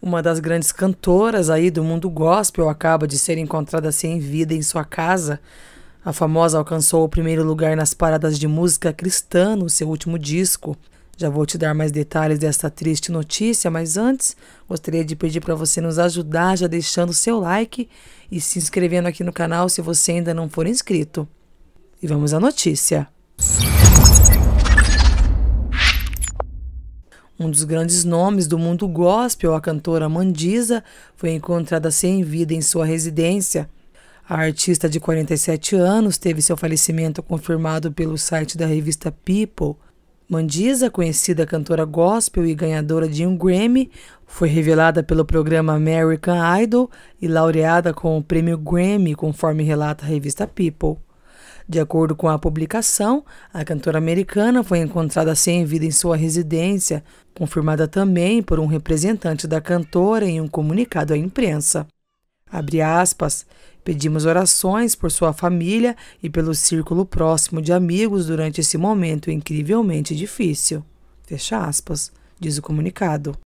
Uma das grandes cantoras aí do mundo gospel acaba de ser encontrada sem vida em sua casa. A famosa alcançou o primeiro lugar nas paradas de música cristã no seu último disco. Já vou te dar mais detalhes desta triste notícia, mas antes gostaria de pedir para você nos ajudar já deixando seu like e se inscrevendo aqui no canal se você ainda não for inscrito. E vamos à notícia. Um dos grandes nomes do mundo gospel, a cantora Mandisa, foi encontrada sem vida em sua residência. A artista de 47 anos teve seu falecimento confirmado pelo site da revista People. Mandisa, conhecida cantora gospel e ganhadora de um Grammy, foi revelada pelo programa American Idol e laureada com o prêmio Grammy, conforme relata a revista People. De acordo com a publicação, a cantora americana foi encontrada sem vida em sua residência, confirmada também por um representante da cantora em um comunicado à imprensa. Abre aspas, pedimos orações por sua família e pelo círculo próximo de amigos durante esse momento incrivelmente difícil. Fecha aspas, diz o comunicado.